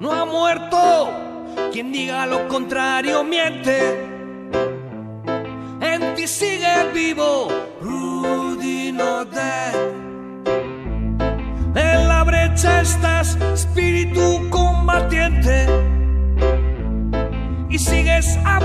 no ha muerto. Quien diga lo contrario miente. En ti sigue vivo, Rudy no dead. En la brecha estás, espíritu combatiente. Y sigues a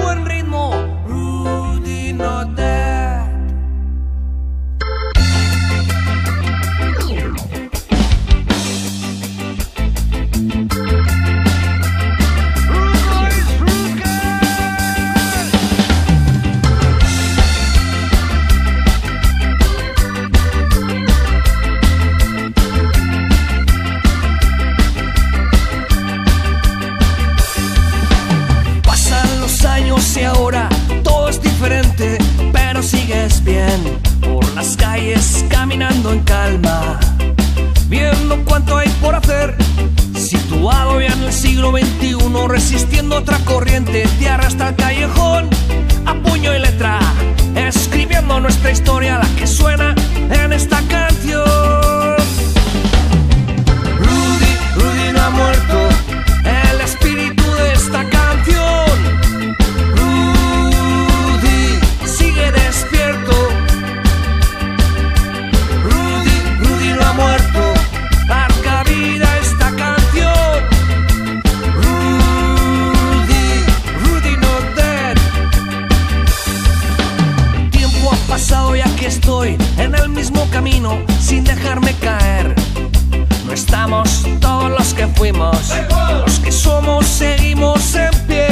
las calles caminando en calma, viendo cuánto hay por hacer. Situado ya en el siglo XXI, resistiendo otra corriente, te arrastra al callejón a puño y letra, escribiendo nuestra historia, la estoy en el mismo camino sin dejarme caer. No estamos todos los que fuimos, los que somos seguimos en pie.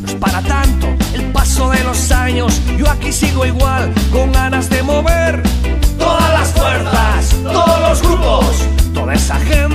No es para tanto el paso de los años, yo aquí sigo igual, con ganas de mover todas las fuerzas, todos los grupos, toda esa gente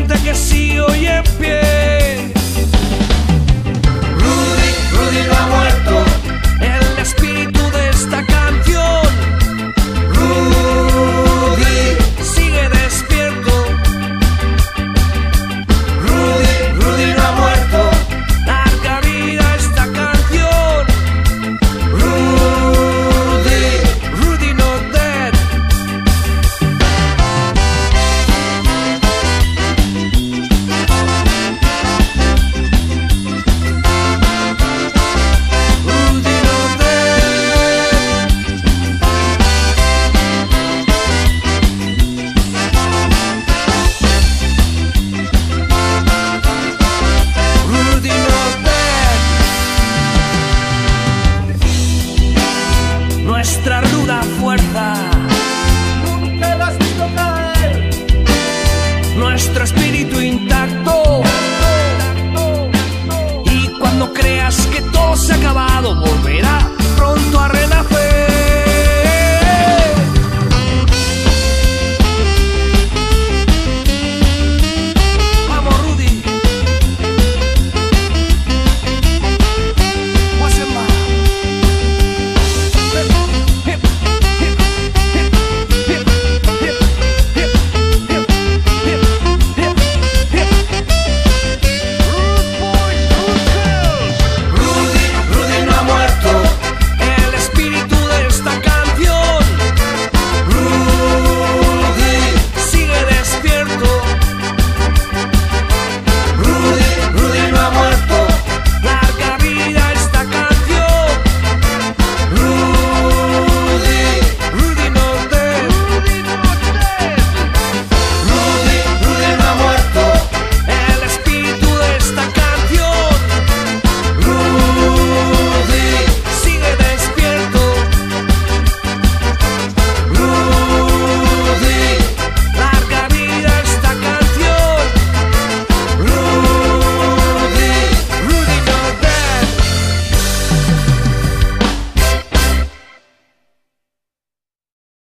nuestros